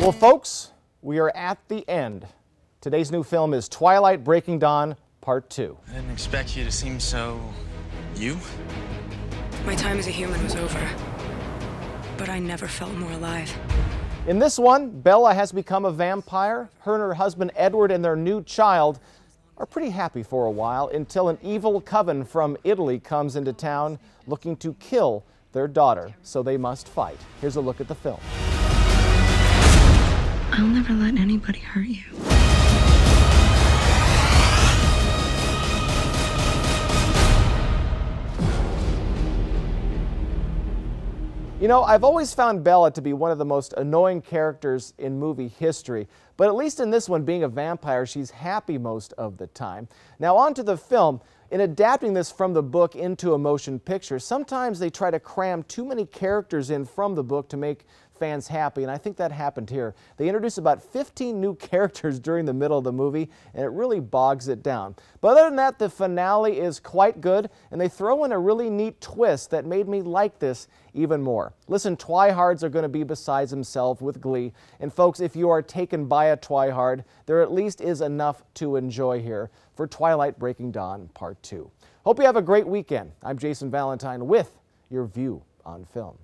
Well, folks, we are at the end. Today's new film is Twilight Breaking Dawn Part 2. I didn't expect you to seem so. you? My time as a human was over. But I never felt more alive. In this one, Bella has become a vampire. Her and her husband Edward and their new child are pretty happy for a while until an evil coven from Italy comes into town looking to kill their daughter, so they must fight. Here's a look at the film. I'll never let anybody hurt you. You know, I've always found Bella to be one of the most annoying characters in movie history, but at least in this one, being a vampire, she's happy most of the time. Now, on to the film. In adapting this from the book into a motion picture, sometimes they try to cram too many characters in from the book to make fans happy, and I think that happened here. They introduced about 15 new characters during the middle of the movie, and it really bogs it down. But other than that, the finale is quite good, and they throw in a really neat twist that made me like this even more. Listen, Twihards are going to be beside themselves with glee, and folks, if you are taken by a Twihard, there at least is enough to enjoy here for Twilight Breaking Dawn Part 2. Hope you have a great weekend. I'm Jason Valentine with your view on film.